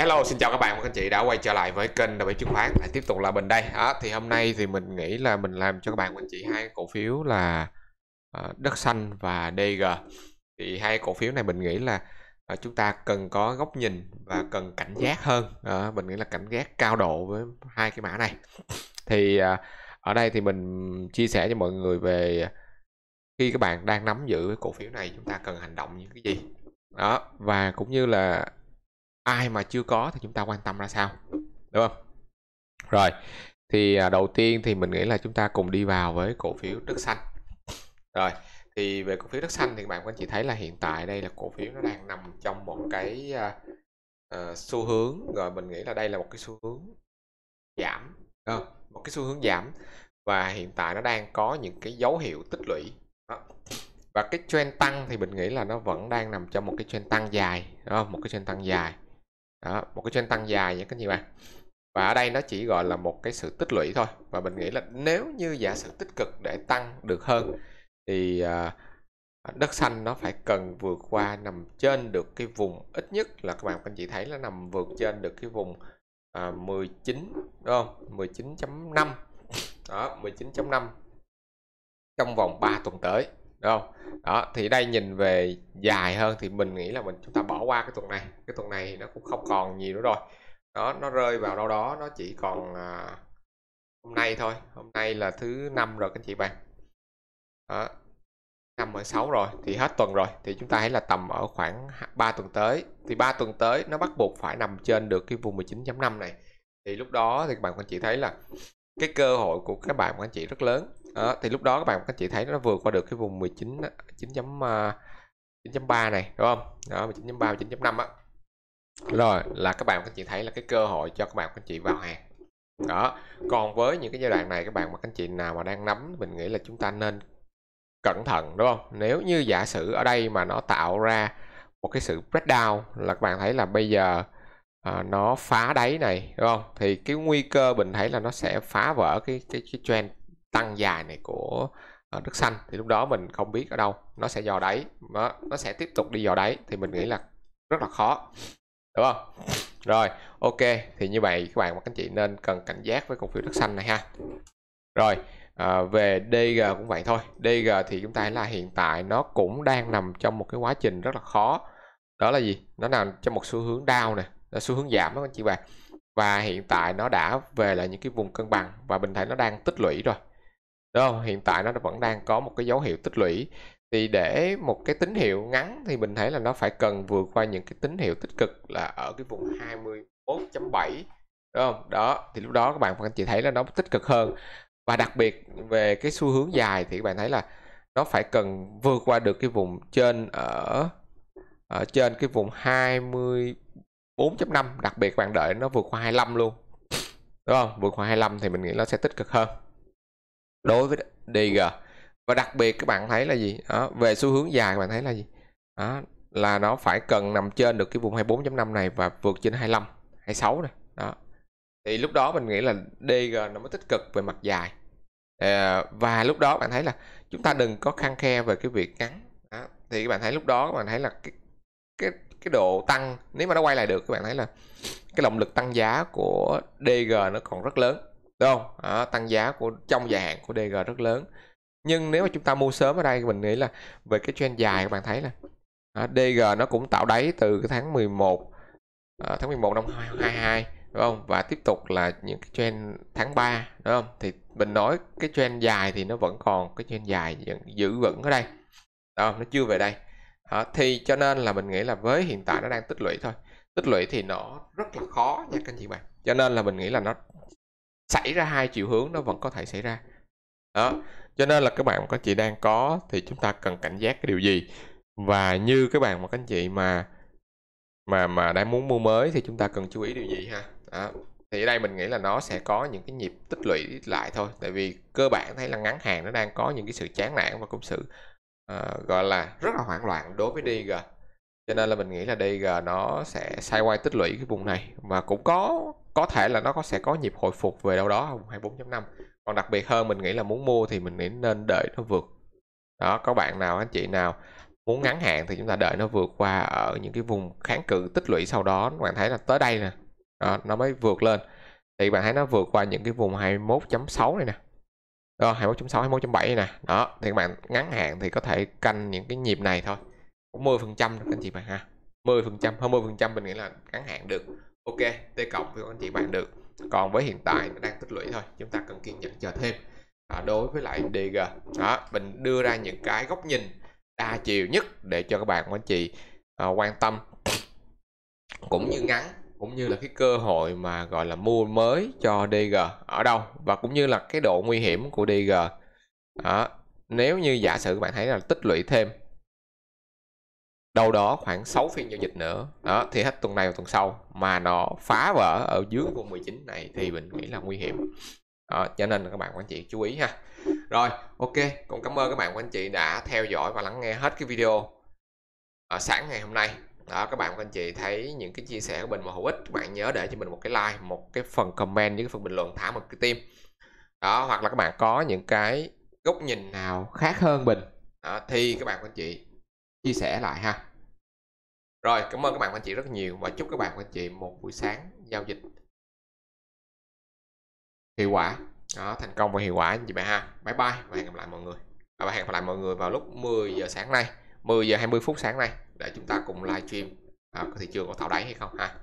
Hello, xin chào các bạn và các anh chị đã quay trở lại với kênh đầu chứng khoán lại tiếp tục là mình đây. À, thì hôm nay thì mình nghĩ là mình làm cho các bạn và anh chị hai cổ phiếu là uh, đất xanh và DG. Thì hai cổ phiếu này mình nghĩ là uh, chúng ta cần có góc nhìn và cần cảnh giác hơn. Uh, mình nghĩ là cảnh giác cao độ với hai cái mã này. Thì uh, ở đây thì mình chia sẻ cho mọi người về khi các bạn đang nắm giữ cái cổ phiếu này chúng ta cần hành động những cái gì. Đó, và cũng như là ai mà chưa có thì chúng ta quan tâm ra sao đúng không? Rồi thì à, đầu tiên thì mình nghĩ là chúng ta cùng đi vào với cổ phiếu đất xanh. Rồi thì về cổ phiếu đất xanh thì các bạn có chỉ thấy là hiện tại đây là cổ phiếu nó đang nằm trong một cái uh, xu hướng rồi mình nghĩ là đây là một cái xu hướng giảm à, một cái xu hướng giảm và hiện tại nó đang có những cái dấu hiệu tích lũy đó. và cái trend tăng thì mình nghĩ là nó vẫn đang nằm trong một cái trend tăng dài đó, một cái trend tăng dài đó, một cái trend tăng dài nha các chị bạn. Và ở đây nó chỉ gọi là một cái sự tích lũy thôi. Và mình nghĩ là nếu như giả sử tích cực để tăng được hơn thì à, đất xanh nó phải cần vượt qua nằm trên được cái vùng ít nhất là các bạn các anh chị thấy là nằm vượt trên được cái vùng à, 19 đúng không? 19.5 đó 19.5 trong vòng 3 tuần tới đúng không? Đó thì đây nhìn về dài hơn thì mình nghĩ là mình chúng ta bỏ qua cái tuần này. Cái tuần này nó cũng không còn nhiều nữa rồi. Đó nó rơi vào đâu đó nó chỉ còn à, hôm nay thôi. Hôm nay là thứ năm rồi các chị bạn. Đó năm mười sáu rồi thì hết tuần rồi. Thì chúng ta thấy là tầm ở khoảng 3 tuần tới. Thì 3 tuần tới nó bắt buộc phải nằm trên được cái vùng 19.5 này. Thì lúc đó thì các bạn anh chị thấy là cái cơ hội của các bạn các anh chị rất lớn đó, thì lúc đó các bạn các anh chị thấy nó vượt qua được cái vùng 19 9.3 ờ, này đúng không? Đó 19.3 9.5 á. Rồi là các bạn các anh chị thấy là cái cơ hội cho các bạn các anh chị vào hàng. Đó còn với những cái giai đoạn này các bạn mà các anh chị nào mà đang nắm mình nghĩ là chúng ta nên cẩn thận đúng không? Nếu như giả sử ở đây mà nó tạo ra một cái sự breakdown là các bạn thấy là bây giờ à, nó phá đáy này đúng không? Thì cái nguy cơ mình thấy là nó sẽ phá vỡ cái cái cái trend tăng dài này của ờ, uh, đất xanh thì lúc đó mình không biết ở đâu nó sẽ dò đáy nó nó sẽ tiếp tục đi dò đáy thì mình nghĩ là rất là khó đúng không? Rồi ok thì như vậy các bạn và các anh chị nên cần cảnh giác với cổ phiếu đất xanh này ha. Rồi à, về DG cũng vậy thôi DG thì chúng ta thấy là hiện tại nó cũng đang nằm trong một cái quá trình rất là khó. Đó là gì? Nó nằm trong một xu hướng down này là xu hướng giảm đó anh chị bạn. Và hiện tại nó đã về lại những cái vùng cân bằng và mình thấy nó đang tích lũy rồi đúng không? Hiện tại nó vẫn đang có một cái dấu hiệu tích lũy. Thì để một cái tín hiệu ngắn thì mình thấy là nó phải cần vượt qua những cái tín hiệu tích cực là ở cái vùng 21.7 đúng không? Đó, thì lúc đó các bạn các anh chị thấy là nó tích cực hơn. Và đặc biệt về cái xu hướng dài thì các bạn thấy là nó phải cần vượt qua được cái vùng trên ở ở trên cái vùng 24.5 đặc biệt các bạn đợi nó vượt qua 25 luôn. Đúng không? Vượt qua 25 thì mình nghĩ nó sẽ tích cực hơn đối với DG và đặc biệt các bạn thấy là gì? Đó, về xu hướng dài các bạn thấy là gì? Đó, là nó phải cần nằm trên được cái vùng 24.5 này và vượt trên 25 26 này. Đó. Thì lúc đó mình nghĩ là DG nó mới tích cực về mặt dài. À, và lúc đó bạn thấy là chúng ta đừng có khăn khe về cái việc ngắn. Đó. thì các bạn thấy lúc đó các bạn thấy là cái cái cái độ tăng nếu mà nó quay lại được các bạn thấy là cái động lực tăng giá của DG nó còn rất lớn đúng không? Đó, tăng giá của trong dài hạn của DG rất lớn. Nhưng nếu mà chúng ta mua sớm ở đây mình nghĩ là về cái trend dài các bạn thấy là DG nó cũng tạo đáy từ cái tháng 11 à, ờ, tháng 11 năm 2022 đúng không? Và tiếp tục là những cái trend tháng 3 đúng không? Thì mình nói cái trend dài thì nó vẫn còn cái trend dài giữ vững ở đây. Đó, nó chưa về đây. Đó, thì cho nên là mình nghĩ là với hiện tại nó đang tích lũy thôi. Tích lũy thì nó rất là khó nha các anh chị bạn. Cho nên là mình nghĩ là nó xảy ra hai chiều hướng nó vẫn có thể xảy ra. Đó cho nên là các bạn các chị đang có thì chúng ta cần cảnh giác cái điều gì? Và như các bạn và các anh chị mà mà mà đang muốn mua mới thì chúng ta cần chú ý điều gì ha? Đó. thì ở đây mình nghĩ là nó sẽ có những cái nhịp tích lũy lại thôi tại vì cơ bản thấy là ngắn hàng nó đang có những cái sự chán nản và cũng sự uh, gọi là rất là hoảng loạn đối với DG cho nên là mình nghĩ là DG nó sẽ sideways tích lũy cái vùng này. Và cũng có có thể là nó có sẽ có nhịp hồi phục về đâu đó 24.5 còn đặc biệt hơn mình nghĩ là muốn mua thì mình nghĩ nên đợi nó vượt. Đó có bạn nào anh chị nào muốn ngắn hạn thì chúng ta đợi nó vượt qua ở những cái vùng kháng cự tích lũy sau đó. Các bạn thấy là tới đây nè. Đó, nó mới vượt lên. Thì bạn thấy nó vượt qua những cái vùng 21.6 này nè. Đó, 21.6 21.7 nè. Đó thì các bạn ngắn hạn thì có thể canh những cái nhịp này thôi. 10 phần trăm các anh chị bạn ha. 10 phần trăm hơn 10 phần trăm mình nghĩ là ngắn hạn được. Ok t cộng với anh chị bạn được. Còn với hiện tại nó đang tích lũy thôi chúng ta cần kiên nhẫn chờ thêm. À, đối với lại DG đó mình đưa ra những cái góc nhìn đa chiều nhất để cho các bạn của anh chị à, quan tâm. Cũng như ngắn cũng như là cái cơ hội mà gọi là mua mới cho DG ở đâu và cũng như là cái độ nguy hiểm của DG đó. nếu như giả sử các bạn thấy là tích lũy thêm đâu đó khoảng 6 phiên giao dịch nữa. Đó thì hết tuần này và tuần sau. Mà nó phá vỡ ở dưới vùng 19 này thì mình nghĩ là nguy hiểm. Đó, cho nên là các bạn quan anh chị chú ý ha. Rồi ok. Cũng cảm ơn các bạn quan anh chị đã theo dõi và lắng nghe hết cái video ở sáng ngày hôm nay. Đó các bạn quan anh chị thấy những cái chia sẻ của mình mà hữu ích các bạn nhớ để cho mình một cái like một cái phần comment với cái phần bình luận thả một cái tim đó hoặc là các bạn có những cái góc nhìn nào khác hơn mình. Đó, thì các bạn quan anh chị chia sẻ lại ha. Rồi cảm ơn các bạn và anh chị rất nhiều và chúc các bạn và anh chị một buổi sáng giao dịch hiệu quả. Đó thành công và hiệu quả anh chị bạn ha. Bye bye và hẹn gặp lại mọi người. À, và hẹn gặp lại mọi người vào lúc 10 giờ sáng nay 10 giờ 20 phút sáng nay để chúng ta cùng live stream à, thị trường có thảo đáy hay không ha?